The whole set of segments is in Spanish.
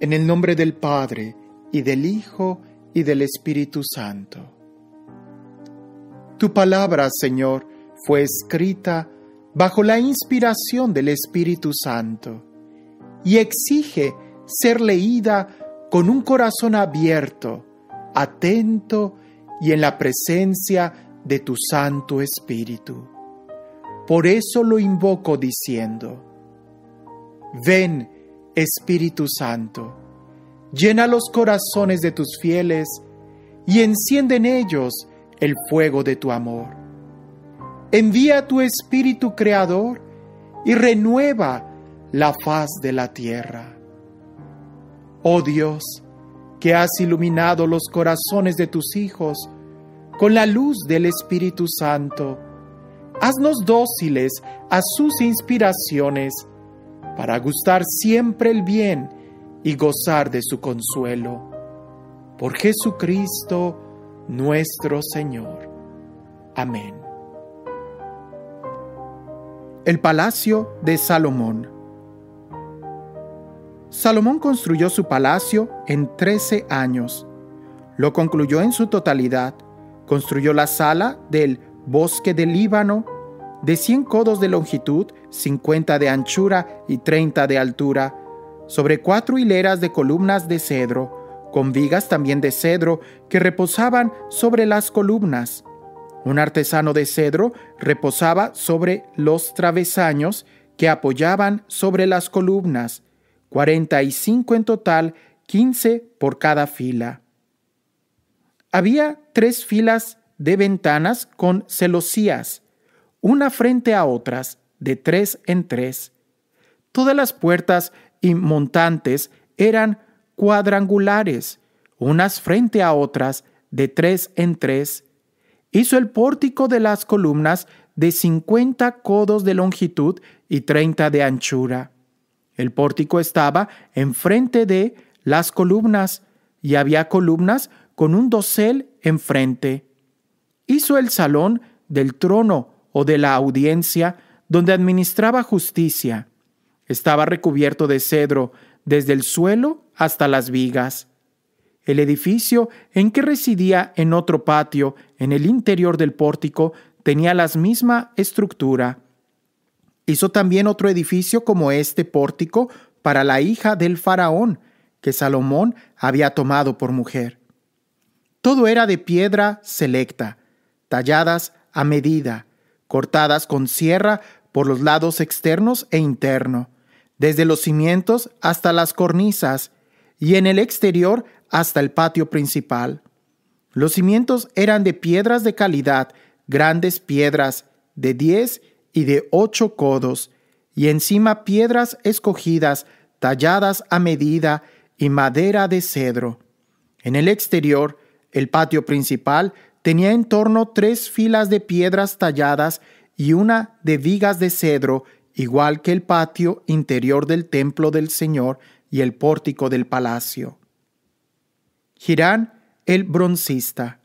En el nombre del Padre, y del Hijo, y del Espíritu Santo. Tu palabra, Señor, fue escrita bajo la inspiración del Espíritu Santo y exige ser leída con un corazón abierto, atento y en la presencia de tu Santo Espíritu. Por eso lo invoco diciendo, ven Espíritu Santo, llena los corazones de tus fieles y enciende en ellos el fuego de tu amor. Envía tu Espíritu Creador y renueva la faz de la tierra. Oh Dios, que has iluminado los corazones de tus hijos con la luz del Espíritu Santo, haznos dóciles a sus inspiraciones para gustar siempre el bien y gozar de su consuelo. Por Jesucristo nuestro Señor. Amén. El Palacio de Salomón. Salomón construyó su palacio en trece años. Lo concluyó en su totalidad. Construyó la sala del bosque del Líbano, de cien codos de longitud, cincuenta de anchura y treinta de altura, sobre cuatro hileras de columnas de cedro, con vigas también de cedro que reposaban sobre las columnas. Un artesano de cedro reposaba sobre los travesaños que apoyaban sobre las columnas, cuarenta y cinco en total, quince por cada fila. Había tres filas de ventanas con celosías, una frente a otras, de tres en tres. Todas las puertas y montantes eran cuadrangulares, unas frente a otras, de tres en tres. Hizo el pórtico de las columnas de cincuenta codos de longitud y treinta de anchura. El pórtico estaba enfrente de las columnas y había columnas con un dosel enfrente. Hizo el salón del trono o de la audiencia donde administraba justicia. Estaba recubierto de cedro desde el suelo hasta las vigas. El edificio en que residía en otro patio, en el interior del pórtico, tenía la misma estructura. Hizo también otro edificio como este pórtico para la hija del faraón, que Salomón había tomado por mujer. Todo era de piedra selecta, talladas a medida, cortadas con sierra por los lados externos e interno, desde los cimientos hasta las cornisas, y en el exterior hasta el patio principal. Los cimientos eran de piedras de calidad, grandes piedras de diez y de ocho codos, y encima piedras escogidas, talladas a medida, y madera de cedro. En el exterior, el patio principal tenía en torno tres filas de piedras talladas y una de vigas de cedro, igual que el patio interior del templo del Señor y el pórtico del palacio. Girán el broncista.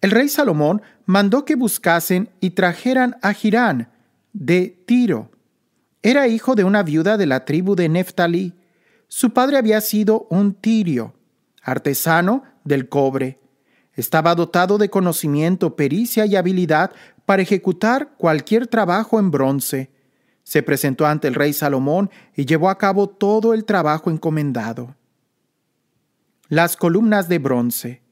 El rey Salomón mandó que buscasen y trajeran a Girán de Tiro. Era hijo de una viuda de la tribu de Neftalí. Su padre había sido un tirio, artesano del cobre. Estaba dotado de conocimiento, pericia y habilidad para ejecutar cualquier trabajo en bronce. Se presentó ante el rey Salomón y llevó a cabo todo el trabajo encomendado. Las columnas de bronce.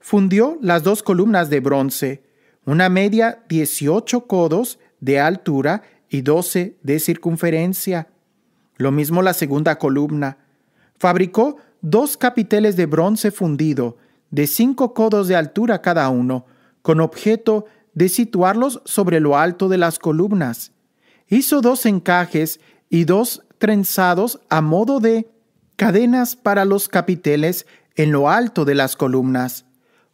Fundió las dos columnas de bronce, una media 18 codos de altura y 12 de circunferencia. Lo mismo la segunda columna. Fabricó dos capiteles de bronce fundido, de cinco codos de altura cada uno, con objeto de situarlos sobre lo alto de las columnas. Hizo dos encajes y dos trenzados a modo de cadenas para los capiteles en lo alto de las columnas,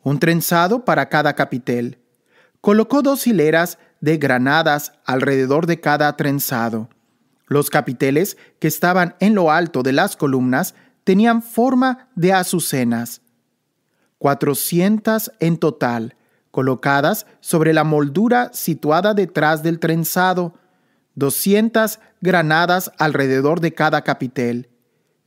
un trenzado para cada capitel. Colocó dos hileras de granadas alrededor de cada trenzado. Los capiteles que estaban en lo alto de las columnas tenían forma de azucenas. Cuatrocientas en total, colocadas sobre la moldura situada detrás del trenzado, doscientas granadas alrededor de cada capitel.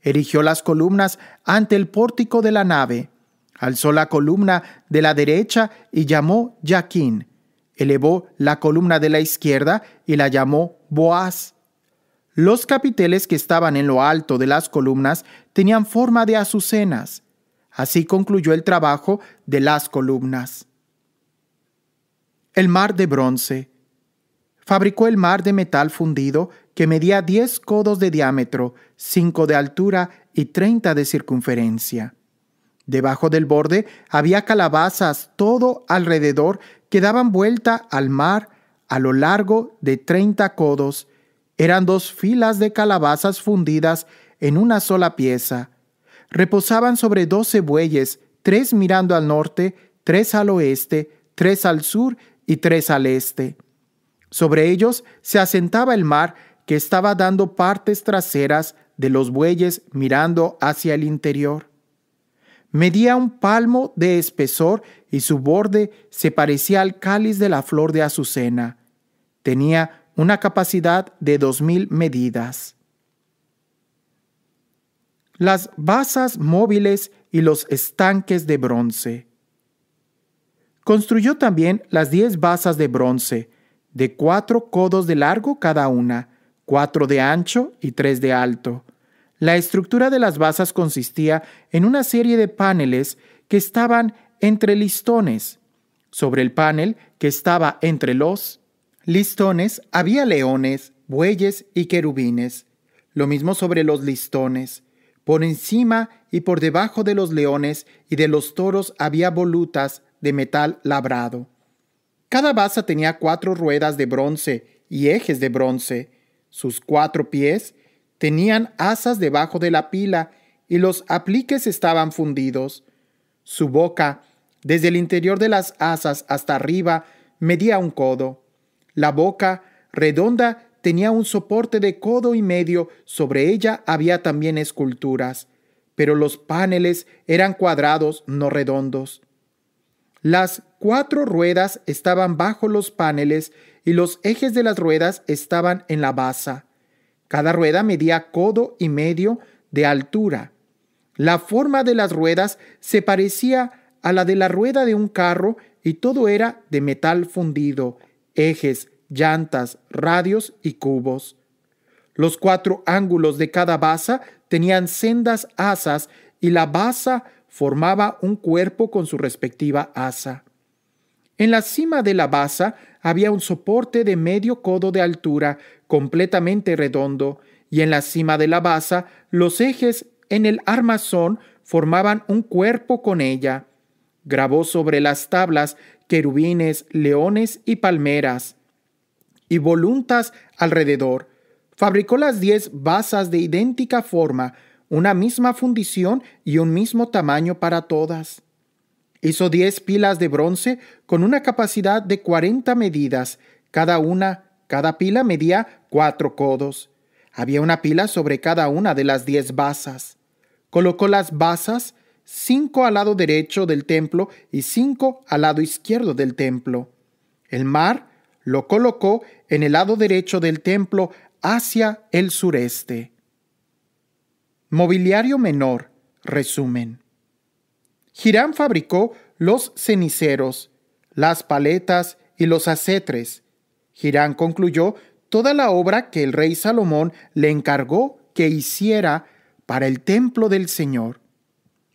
Erigió las columnas ante el pórtico de la nave. Alzó la columna de la derecha y llamó Jaquín. Elevó la columna de la izquierda y la llamó Boaz. Los capiteles que estaban en lo alto de las columnas tenían forma de azucenas. Así concluyó el trabajo de las columnas. El mar de bronce. Fabricó el mar de metal fundido que medía 10 codos de diámetro, 5 de altura y 30 de circunferencia. Debajo del borde había calabazas todo alrededor que daban vuelta al mar a lo largo de 30 codos. Eran dos filas de calabazas fundidas en una sola pieza. Reposaban sobre doce bueyes, tres mirando al norte, tres al oeste, tres al sur y tres al este. Sobre ellos se asentaba el mar que estaba dando partes traseras de los bueyes mirando hacia el interior. Medía un palmo de espesor y su borde se parecía al cáliz de la flor de azucena. Tenía una capacidad de dos mil medidas. Las basas móviles y los estanques de bronce. Construyó también las diez basas de bronce, de cuatro codos de largo cada una, cuatro de ancho y tres de alto. La estructura de las basas consistía en una serie de paneles que estaban entre listones. Sobre el panel que estaba entre los listones había leones, bueyes y querubines. Lo mismo sobre los listones. Por encima y por debajo de los leones y de los toros había volutas de metal labrado. Cada basa tenía cuatro ruedas de bronce y ejes de bronce. Sus cuatro pies tenían asas debajo de la pila y los apliques estaban fundidos. Su boca, desde el interior de las asas hasta arriba, medía un codo. La boca, redonda, tenía un soporte de codo y medio, sobre ella había también esculturas, pero los paneles eran cuadrados, no redondos. Las cuatro ruedas estaban bajo los paneles y los ejes de las ruedas estaban en la basa. Cada rueda medía codo y medio de altura. La forma de las ruedas se parecía a la de la rueda de un carro y todo era de metal fundido, ejes, llantas, radios y cubos. Los cuatro ángulos de cada basa tenían sendas asas y la basa formaba un cuerpo con su respectiva asa. En la cima de la basa había un soporte de medio codo de altura completamente redondo, y en la cima de la basa los ejes en el armazón formaban un cuerpo con ella. Grabó sobre las tablas querubines, leones y palmeras, y voluntas alrededor. Fabricó las diez basas de idéntica forma, una misma fundición y un mismo tamaño para todas. Hizo diez pilas de bronce con una capacidad de cuarenta medidas. Cada una, cada pila medía cuatro codos. Había una pila sobre cada una de las diez basas. Colocó las basas, cinco al lado derecho del templo y cinco al lado izquierdo del templo. El mar lo colocó en el lado derecho del templo hacia el sureste. Mobiliario menor. Resumen. Girán fabricó los ceniceros, las paletas y los acetres. Girán concluyó toda la obra que el rey Salomón le encargó que hiciera para el templo del Señor.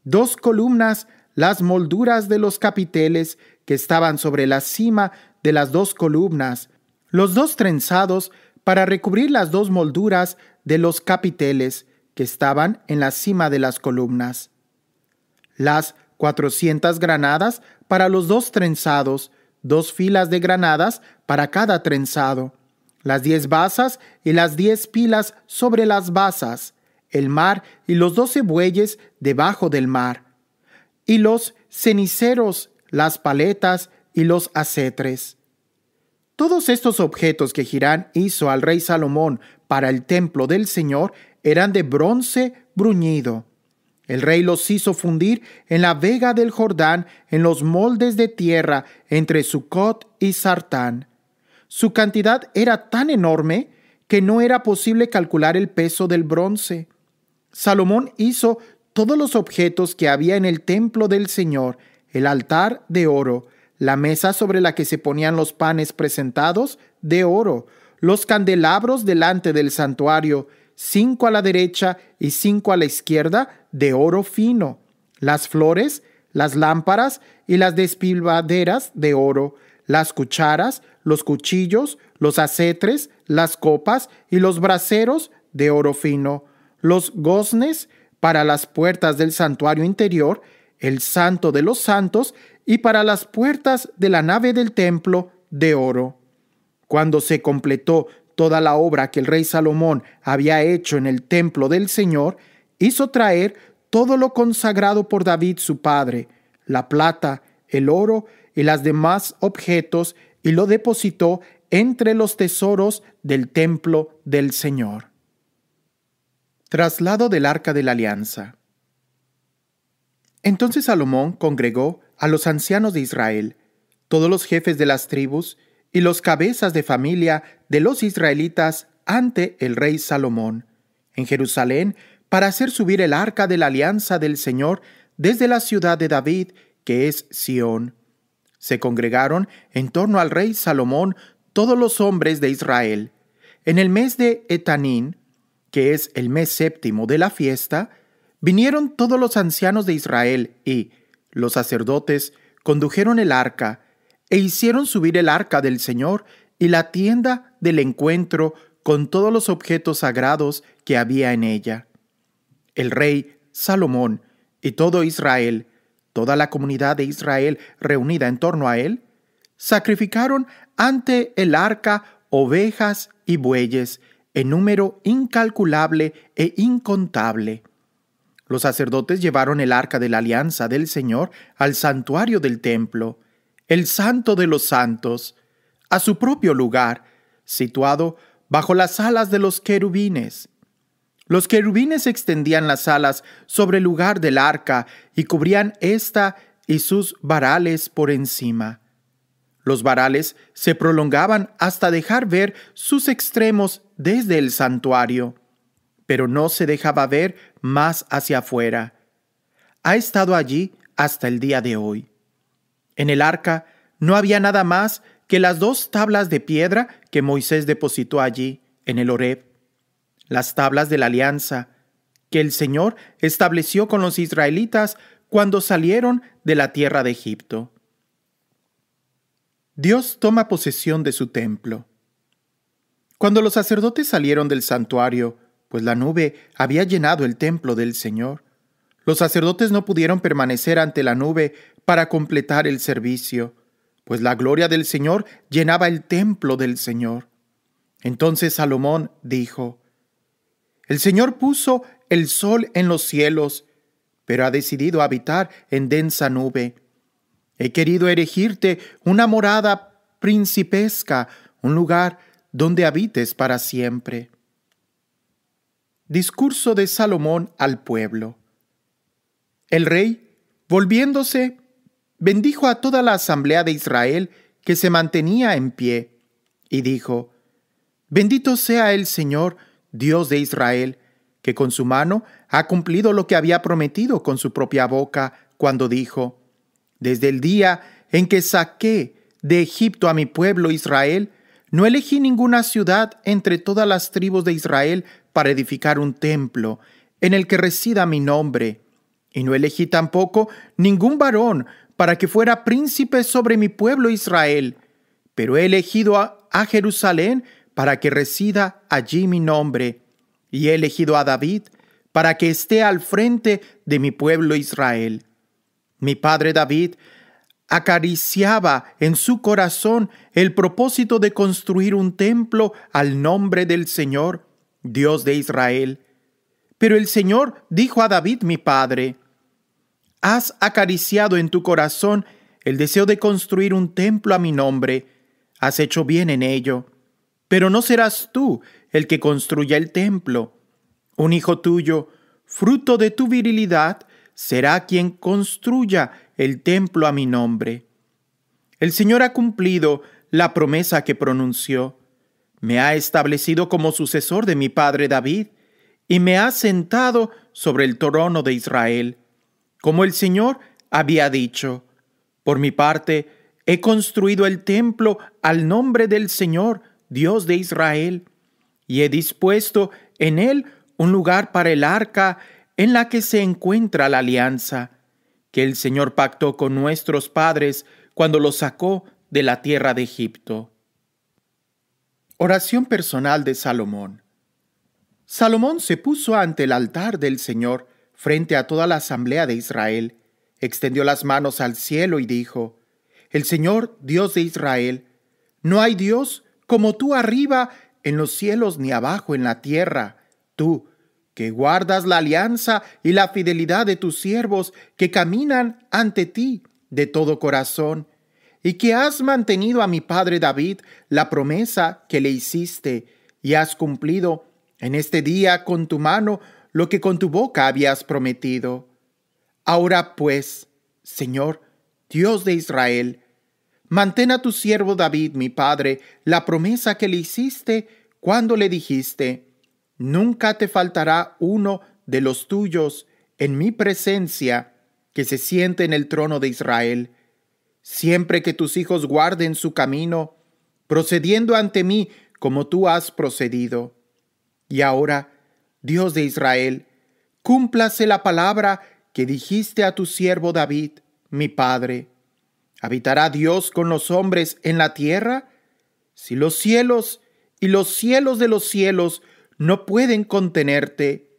Dos columnas, las molduras de los capiteles que estaban sobre la cima de las dos columnas, los dos trenzados para recubrir las dos molduras de los capiteles que estaban en la cima de las columnas. Las 400 granadas para los dos trenzados, dos filas de granadas para cada trenzado, las diez basas y las diez pilas sobre las basas, el mar y los doce bueyes debajo del mar, y los ceniceros, las paletas y los acetres. Todos estos objetos que Girán hizo al rey Salomón para el templo del Señor eran de bronce bruñido el rey los hizo fundir en la vega del Jordán, en los moldes de tierra entre Sucot y Sartán. Su cantidad era tan enorme que no era posible calcular el peso del bronce. Salomón hizo todos los objetos que había en el templo del Señor, el altar de oro, la mesa sobre la que se ponían los panes presentados de oro, los candelabros delante del santuario, cinco a la derecha y cinco a la izquierda, de oro fino, las flores, las lámparas y las despilvaderas de oro, las cucharas, los cuchillos, los acetres, las copas y los braseros de oro fino, los goznes para las puertas del santuario interior, el santo de los santos y para las puertas de la nave del templo de oro. Cuando se completó toda la obra que el rey Salomón había hecho en el templo del Señor, hizo traer todo lo consagrado por David su padre, la plata, el oro y las demás objetos, y lo depositó entre los tesoros del templo del Señor. Traslado del Arca de la Alianza. Entonces Salomón congregó a los ancianos de Israel, todos los jefes de las tribus y los cabezas de familia de los israelitas ante el rey Salomón, en Jerusalén, para hacer subir el arca de la alianza del Señor desde la ciudad de David, que es Sión. Se congregaron en torno al rey Salomón todos los hombres de Israel. En el mes de Etanín, que es el mes séptimo de la fiesta, vinieron todos los ancianos de Israel y, los sacerdotes condujeron el arca e hicieron subir el arca del Señor y la tienda del encuentro con todos los objetos sagrados que había en ella. El rey Salomón y todo Israel, toda la comunidad de Israel reunida en torno a él, sacrificaron ante el arca ovejas y bueyes en número incalculable e incontable. Los sacerdotes llevaron el arca de la alianza del Señor al santuario del templo, el santo de los santos, a su propio lugar, situado bajo las alas de los querubines. Los querubines extendían las alas sobre el lugar del arca y cubrían ésta y sus varales por encima. Los varales se prolongaban hasta dejar ver sus extremos desde el santuario pero no se dejaba ver más hacia afuera. Ha estado allí hasta el día de hoy. En el arca no había nada más que las dos tablas de piedra que Moisés depositó allí, en el Horeb, las tablas de la alianza que el Señor estableció con los israelitas cuando salieron de la tierra de Egipto. Dios toma posesión de su templo. Cuando los sacerdotes salieron del santuario, pues la nube había llenado el templo del Señor. Los sacerdotes no pudieron permanecer ante la nube para completar el servicio, pues la gloria del Señor llenaba el templo del Señor. Entonces Salomón dijo, El Señor puso el sol en los cielos, pero ha decidido habitar en densa nube. He querido erigirte una morada principesca, un lugar donde habites para siempre. Discurso de Salomón al pueblo. El rey, volviéndose, bendijo a toda la asamblea de Israel que se mantenía en pie, y dijo, Bendito sea el Señor, Dios de Israel, que con su mano ha cumplido lo que había prometido con su propia boca cuando dijo, Desde el día en que saqué de Egipto a mi pueblo Israel, no elegí ninguna ciudad entre todas las tribus de Israel para edificar un templo en el que resida mi nombre, y no elegí tampoco ningún varón para que fuera príncipe sobre mi pueblo Israel, pero he elegido a, Jerusalén para que resida allí mi nombre, y he elegido a David para que esté al frente de mi pueblo Israel. Mi padre David acariciaba en su corazón el propósito de construir un templo al nombre del Señor, Dios de Israel. Pero el Señor dijo a David mi padre, Has acariciado en tu corazón el deseo de construir un templo a mi nombre, has hecho bien en ello, pero no serás tú el que construya el templo. Un hijo tuyo, fruto de tu virilidad, será quien construya el templo a mi nombre. El Señor ha cumplido la promesa que pronunció. Me ha establecido como sucesor de mi padre David, y me has sentado sobre el trono de Israel, como el Señor había dicho. Por mi parte, he construido el templo al nombre del Señor, Dios de Israel, y he dispuesto en él un lugar para el arca en la que se encuentra la alianza, que el Señor pactó con nuestros padres cuando los sacó de la tierra de Egipto. Oración personal de Salomón. Salomón se puso ante el altar del Señor frente a toda la asamblea de Israel, extendió las manos al cielo y dijo, El Señor, Dios de Israel, no hay Dios como tú arriba en los cielos ni abajo en la tierra, tú, que guardas la alianza y la fidelidad de tus siervos que caminan ante ti de todo corazón, y que has mantenido a mi padre David la promesa que le hiciste, y has cumplido en este día con tu mano lo que con tu boca habías prometido. Ahora pues, Señor, Dios de Israel, mantén a tu siervo David, mi padre, la promesa que le hiciste cuando le dijiste, nunca te faltará uno de los tuyos en mi presencia que se siente en el trono de Israel, siempre que tus hijos guarden su camino, procediendo ante mí como tú has procedido. Y ahora, Dios de Israel, cúmplase la palabra que dijiste a tu siervo David, mi padre. ¿Habitará Dios con los hombres en la tierra? Si los cielos y los cielos de los cielos no pueden contenerte,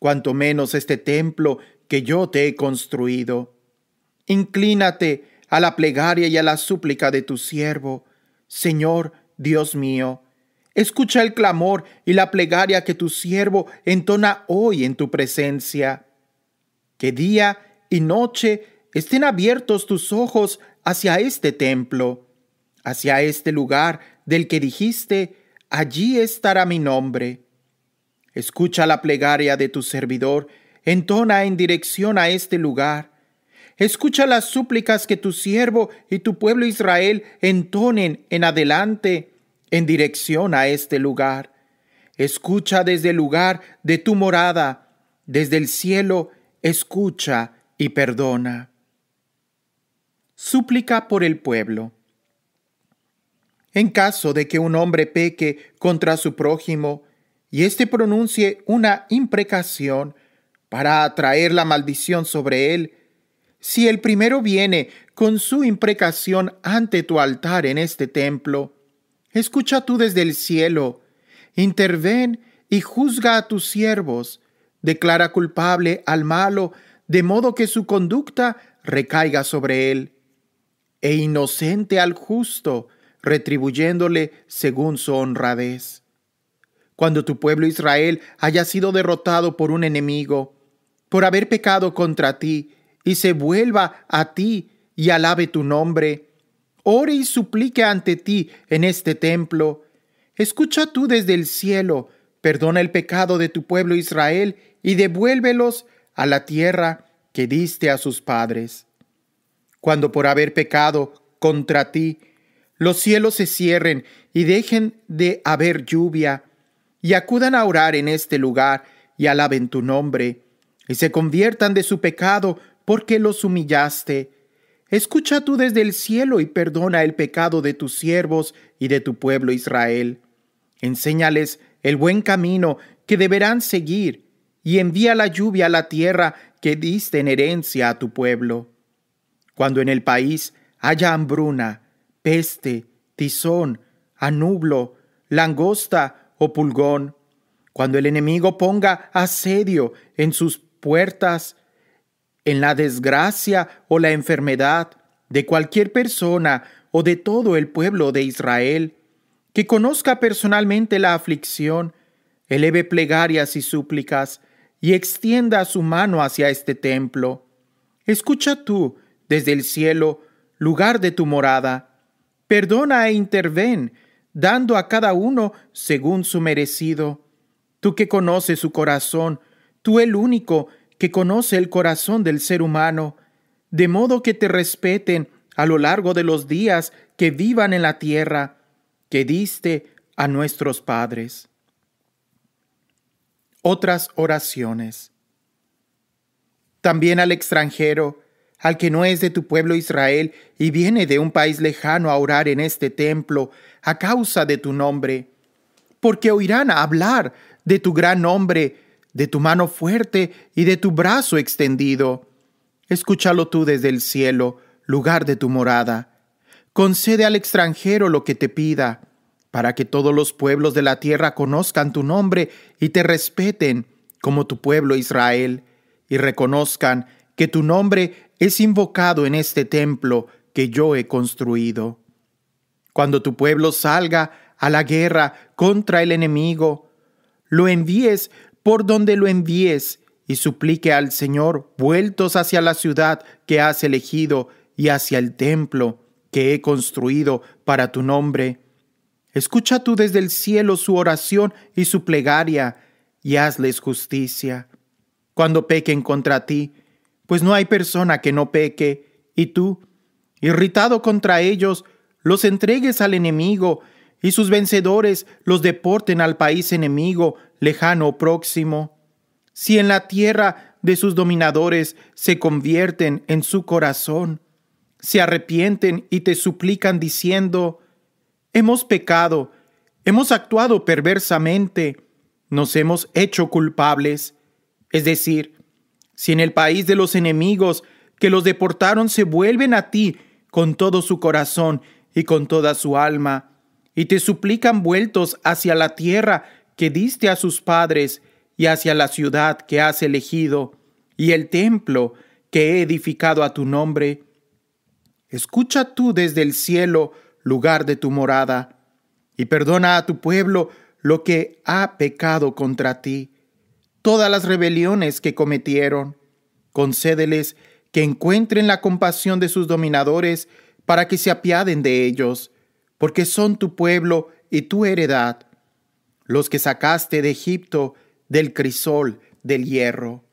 cuanto menos este templo que yo te he construido. Inclínate a la plegaria y a la súplica de tu siervo, Señor Dios mío, Escucha el clamor y la plegaria que tu siervo entona hoy en tu presencia. Que día y noche estén abiertos tus ojos hacia este templo, hacia este lugar del que dijiste, allí estará mi nombre. Escucha la plegaria de tu servidor, entona en dirección a este lugar. Escucha las súplicas que tu siervo y tu pueblo Israel entonen en adelante en dirección a este lugar. Escucha desde el lugar de tu morada, desde el cielo, escucha y perdona. Súplica por el pueblo. En caso de que un hombre peque contra su prójimo y éste pronuncie una imprecación para atraer la maldición sobre él, si el primero viene con su imprecación ante tu altar en este templo, Escucha tú desde el cielo, interven y juzga a tus siervos, declara culpable al malo, de modo que su conducta recaiga sobre él, e inocente al justo, retribuyéndole según su honradez. Cuando tu pueblo Israel haya sido derrotado por un enemigo, por haber pecado contra ti, y se vuelva a ti y alabe tu nombre, ore y suplique ante ti en este templo. Escucha tú desde el cielo, perdona el pecado de tu pueblo Israel y devuélvelos a la tierra que diste a sus padres. Cuando por haber pecado contra ti, los cielos se cierren y dejen de haber lluvia, y acudan a orar en este lugar y alaben tu nombre, y se conviertan de su pecado porque los humillaste, Escucha tú desde el cielo y perdona el pecado de tus siervos y de tu pueblo Israel. Enséñales el buen camino que deberán seguir y envía la lluvia a la tierra que diste en herencia a tu pueblo. Cuando en el país haya hambruna, peste, tizón, anublo, langosta o pulgón, cuando el enemigo ponga asedio en sus puertas, en la desgracia o la enfermedad de cualquier persona o de todo el pueblo de Israel, que conozca personalmente la aflicción, eleve plegarias y súplicas, y extienda su mano hacia este templo. Escucha tú, desde el cielo, lugar de tu morada. Perdona e interven, dando a cada uno según su merecido. Tú que conoces su corazón, tú el único que conoce el corazón del ser humano, de modo que te respeten a lo largo de los días que vivan en la tierra que diste a nuestros padres. otras oraciones. También al extranjero, al que no es de tu pueblo Israel y viene de un país lejano a orar en este templo a causa de tu nombre, porque oirán hablar de tu gran nombre, de tu mano fuerte y de tu brazo extendido. Escúchalo tú desde el cielo, lugar de tu morada. Concede al extranjero lo que te pida, para que todos los pueblos de la tierra conozcan tu nombre y te respeten como tu pueblo Israel, y reconozcan que tu nombre es invocado en este templo que yo he construido. Cuando tu pueblo salga a la guerra contra el enemigo, lo envíes por donde lo envíes y suplique al Señor vueltos hacia la ciudad que has elegido y hacia el templo que he construido para tu nombre. Escucha tú desde el cielo su oración y su plegaria, y hazles justicia. Cuando pequen contra ti, pues no hay persona que no peque, y tú, irritado contra ellos, los entregues al enemigo, y sus vencedores los deporten al país enemigo, lejano o próximo. Si en la tierra de sus dominadores se convierten en su corazón, se arrepienten y te suplican diciendo, hemos pecado, hemos actuado perversamente, nos hemos hecho culpables. Es decir, si en el país de los enemigos que los deportaron se vuelven a ti con todo su corazón y con toda su alma, y te suplican vueltos hacia la tierra que diste a sus padres y hacia la ciudad que has elegido, y el templo que he edificado a tu nombre, escucha tú desde el cielo, lugar de tu morada, y perdona a tu pueblo lo que ha pecado contra ti todas las rebeliones que cometieron. Concédeles que encuentren la compasión de sus dominadores para que se apiaden de ellos, porque son tu pueblo y tu heredad, los que sacaste de Egipto del crisol del hierro.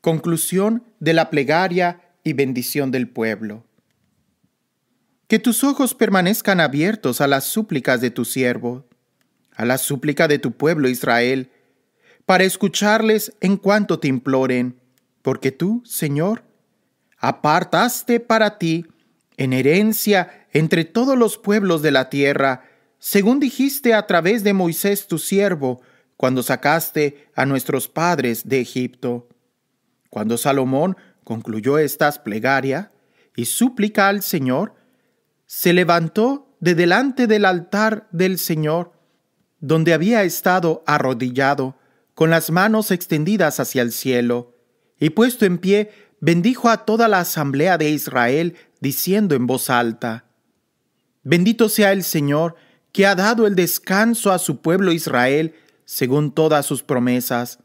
Conclusión de la plegaria y bendición del pueblo. Que tus ojos permanezcan abiertos a las súplicas de tu siervo, a la súplica de tu pueblo Israel, para escucharles en cuanto te imploren, porque tú, Señor, apartaste para ti en herencia entre todos los pueblos de la tierra, según dijiste a través de Moisés tu siervo, cuando sacaste a nuestros padres de Egipto. Cuando Salomón concluyó estas plegarias y súplica al Señor, se levantó de delante del altar del Señor, donde había estado arrodillado, con las manos extendidas hacia el cielo, y puesto en pie, bendijo a toda la asamblea de Israel, diciendo en voz alta, Bendito sea el Señor, que ha dado el descanso a su pueblo Israel, según todas sus promesas.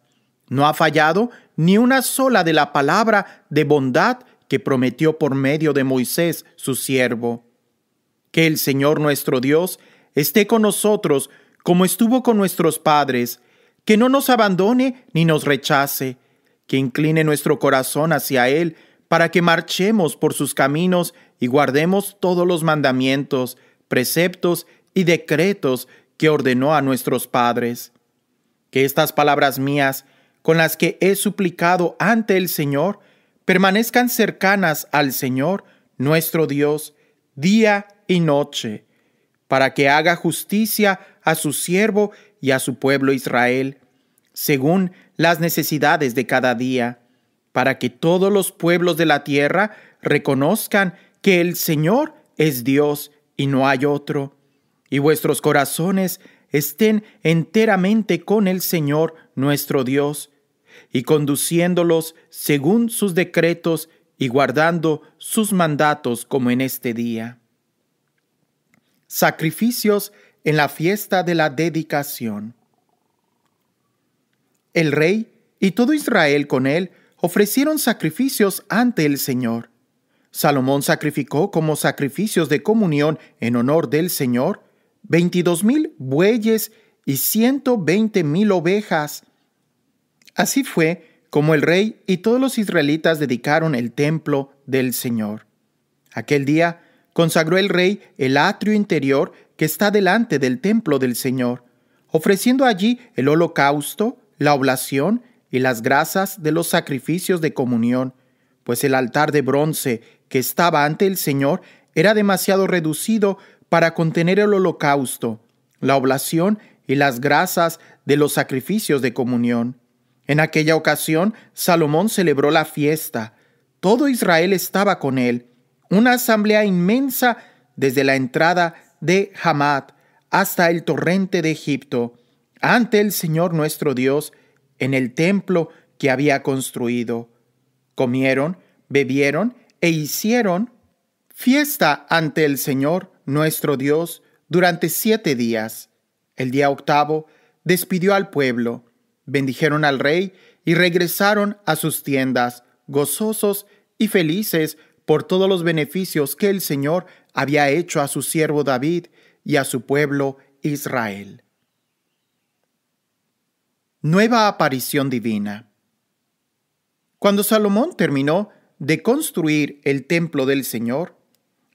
No ha fallado ni una sola de la palabra de bondad que prometió por medio de Moisés, su siervo. Que el Señor nuestro Dios esté con nosotros como estuvo con nuestros padres, que no nos abandone ni nos rechace, que incline nuestro corazón hacia Él, para que marchemos por sus caminos y guardemos todos los mandamientos, preceptos y decretos que ordenó a nuestros padres. Que estas palabras mías, con las que he suplicado ante el Señor, permanezcan cercanas al Señor, nuestro Dios, día y noche, para que haga justicia a su siervo y a su pueblo Israel, según las necesidades de cada día, para que todos los pueblos de la tierra reconozcan que el Señor es Dios y no hay otro, y vuestros corazones estén enteramente con el Señor nuestro Dios, y conduciéndolos según sus decretos y guardando sus mandatos como en este día. Sacrificios en la fiesta de la dedicación. El rey y todo Israel con él ofrecieron sacrificios ante el Señor. Salomón sacrificó como sacrificios de comunión en honor del Señor veintidós mil bueyes y ciento veinte mil ovejas. Así fue como el rey y todos los israelitas dedicaron el templo del Señor. Aquel día consagró el rey el atrio interior que está delante del templo del Señor, ofreciendo allí el holocausto, la oblación y las grasas de los sacrificios de comunión, pues el altar de bronce que estaba ante el Señor era demasiado reducido para contener el holocausto, la oblación y las grasas de los sacrificios de comunión. En aquella ocasión, Salomón celebró la fiesta. Todo Israel estaba con él, una asamblea inmensa desde la entrada de Hamad hasta el torrente de Egipto, ante el Señor nuestro Dios, en el templo que había construido. Comieron, bebieron e hicieron fiesta ante el Señor nuestro Dios durante siete días. El día octavo despidió al pueblo, bendijeron al rey y regresaron a sus tiendas, gozosos y felices por todos los beneficios que el Señor había hecho a su siervo David y a su pueblo Israel. Nueva aparición divina. Cuando Salomón terminó de construir el templo del Señor,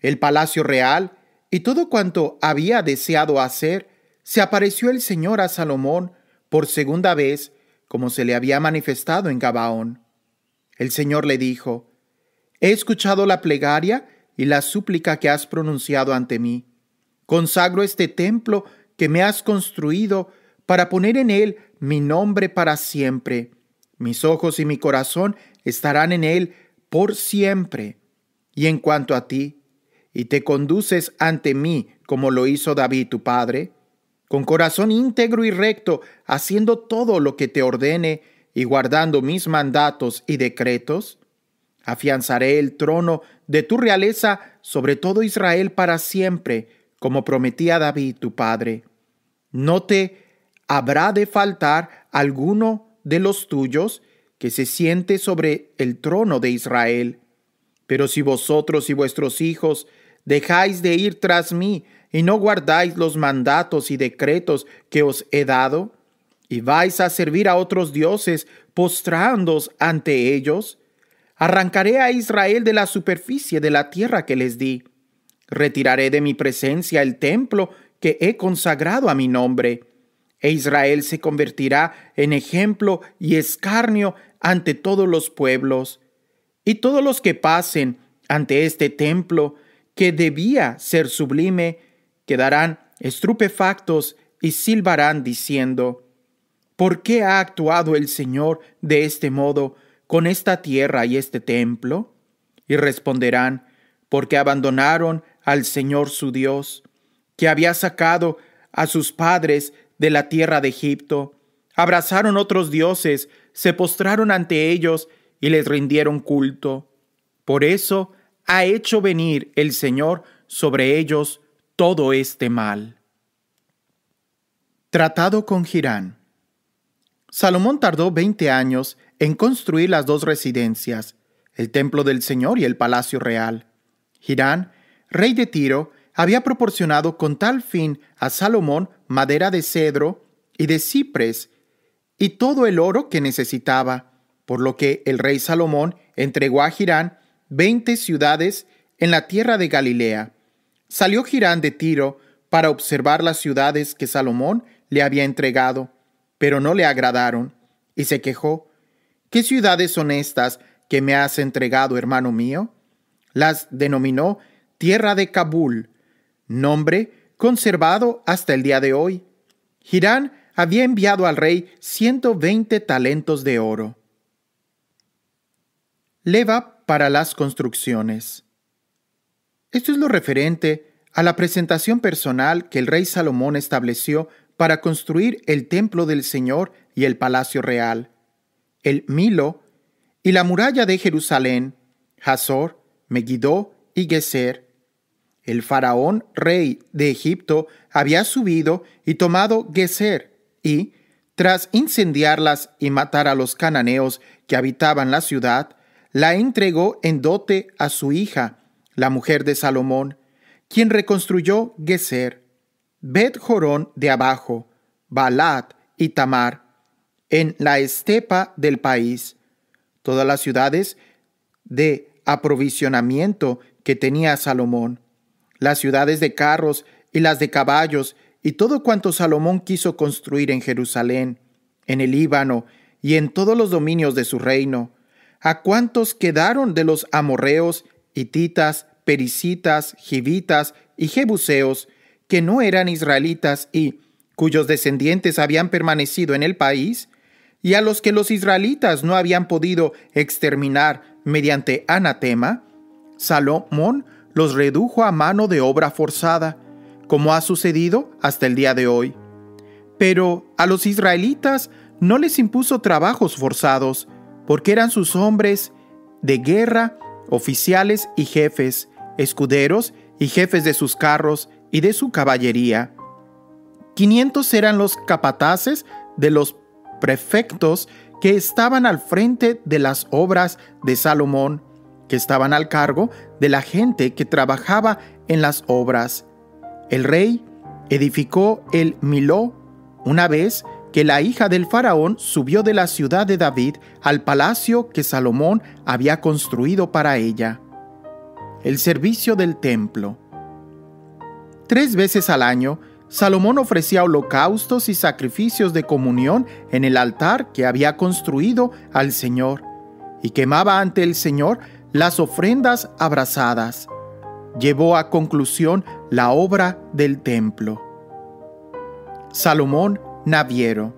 el palacio real y todo cuanto había deseado hacer, se apareció el Señor a Salomón por segunda vez, como se le había manifestado en Gabaón. El Señor le dijo, He escuchado la plegaria y la súplica que has pronunciado ante mí. Consagro este templo que me has construido para poner en él mi nombre para siempre. Mis ojos y mi corazón estarán en él por siempre. Y en cuanto a ti, y te conduces ante mí como lo hizo David tu padre, con corazón íntegro y recto, haciendo todo lo que te ordene y guardando mis mandatos y decretos, afianzaré el trono de tu realeza sobre todo Israel para siempre, como prometía David tu padre. No te habrá de faltar alguno de los tuyos que se siente sobre el trono de Israel. Pero si vosotros y vuestros hijos dejáis de ir tras mí y no guardáis los mandatos y decretos que os he dado, y vais a servir a otros dioses postrándoos ante ellos, arrancaré a Israel de la superficie de la tierra que les di. Retiraré de mi presencia el templo que he consagrado a mi nombre, e Israel se convertirá en ejemplo y escarnio ante todos los pueblos, y todos los que pasen ante este templo, que debía ser sublime, quedarán estupefactos y silbarán diciendo, ¿por qué ha actuado el Señor de este modo con esta tierra y este templo? Y responderán, porque abandonaron al Señor su Dios, que había sacado a sus padres de la tierra de Egipto, abrazaron otros dioses, se postraron ante ellos y les rindieron culto. Por eso ha hecho venir el Señor sobre ellos todo este mal. Tratado con Girán. Salomón tardó veinte años en construir las dos residencias, el templo del Señor y el palacio real. Girán, rey de Tiro, había proporcionado con tal fin a Salomón madera de cedro y de cipres y todo el oro que necesitaba, por lo que el rey Salomón entregó a Girán veinte ciudades en la tierra de Galilea. Salió Girán de Tiro para observar las ciudades que Salomón le había entregado, pero no le agradaron, y se quejó, ¿Qué ciudades son estas que me has entregado, hermano mío? Las denominó tierra de Kabul, nombre conservado hasta el día de hoy. Girán había enviado al rey ciento veinte talentos de oro. Leva para las construcciones. Esto es lo referente a la presentación personal que el rey Salomón estableció para construir el templo del Señor y el palacio real, el Milo y la muralla de Jerusalén, Hazor, Megiddo y Geser. El faraón rey de Egipto había subido y tomado Geser y, tras incendiarlas y matar a los cananeos que habitaban la ciudad, la entregó en dote a su hija, la mujer de Salomón, quien reconstruyó Geser, Bet Jorón de abajo, Balat y Tamar, en la estepa del país. Todas las ciudades de aprovisionamiento que tenía Salomón, las ciudades de carros y las de caballos y todo cuanto Salomón quiso construir en Jerusalén, en el Líbano y en todos los dominios de su reino, a cuantos quedaron de los amorreos, hititas, pericitas, givitas y jebuseos, que no eran israelitas y cuyos descendientes habían permanecido en el país, y a los que los israelitas no habían podido exterminar mediante anatema, Salomón los redujo a mano de obra forzada, como ha sucedido hasta el día de hoy. Pero a los israelitas no les impuso trabajos forzados, porque eran sus hombres de guerra, oficiales y jefes, escuderos y jefes de sus carros y de su caballería. Quinientos eran los capataces de los prefectos que estaban al frente de las obras de Salomón, que estaban al cargo de la gente que trabajaba en las obras. El rey edificó el Miló una vez que la hija del faraón subió de la ciudad de David al palacio que Salomón había construido para ella. El servicio del templo. Tres veces al año, Salomón ofrecía holocaustos y sacrificios de comunión en el altar que había construido al Señor, y quemaba ante el Señor las ofrendas abrazadas. Llevó a conclusión la obra del templo. Salomón Naviero.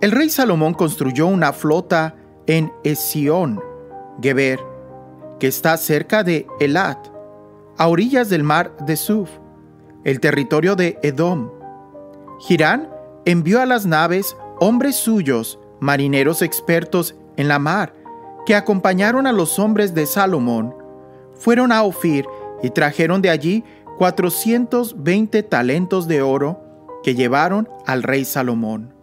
El rey Salomón construyó una flota en Esión, Geber, que está cerca de Elat, a orillas del mar de Suf, el territorio de Edom. Girán envió a las naves hombres suyos, marineros expertos en la mar, que acompañaron a los hombres de Salomón. Fueron a Ofir y trajeron de allí 420 talentos de oro que llevaron al rey Salomón.